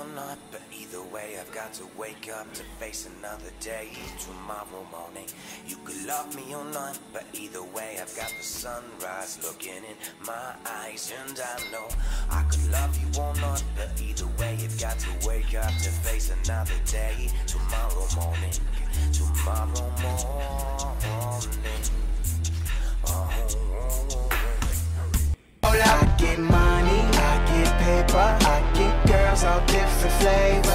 Or not, but either way, I've got to wake up to face another day. Tomorrow morning, you could love me or not, but either way, I've got the sunrise looking in my eyes, and I know I could love you or not, but either way, you've got to wake up to face another day. Tomorrow morning, tomorrow morning. Different flavors.